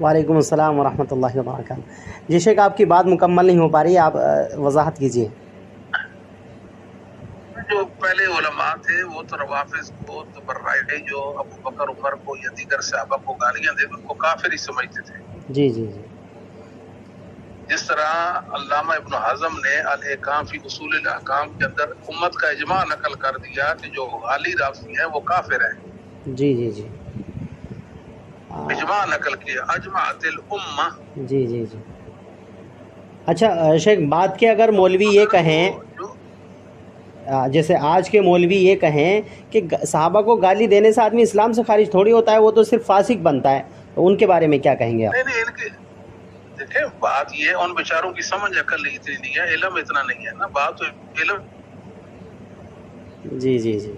वालेकुम अस्सलाम वरहमतुल्लाहि वबरकातुहू। जी शेख आपकी बात मुकम्मल नहीं हो पा रही है आप वजाहत कीजिए। जो पहले उलमा थे वो तो रवाफिज को तो बर्राए जो अबू बकर उमर को या दीगर साहबा को गालियाँ दे उनको काफिर ही समझते थे। जी जी जी। जिस तरह अल्लामा इब्न हजम ने अल एकाम फ़ी उसूल अहकाम के अंदर उम्मत का इजमा नकल कर दिया कि जो गाली राफी हैं वो काफिर हैं। जी जी जी। आ, इजमा नकल किया अजमातिल उम्मा। जी जी जी। अच्छा शेख बात के अगर मौलवी ये कहें जैसे आज के मौलवी ये कहें कि साहबा को गाली देने से आदमी इस्लाम से खारिज थोड़ी होता है वो तो सिर्फ़ फासिक बनता है। तो उनके बारे में क्या कहेंगे आप? नहीं नहीं इनके देखे बात ये उन बेचारों की समझ अकल इतनी नहीं है इलम इतना नहीं है ना बात तो इलम जी जी जी।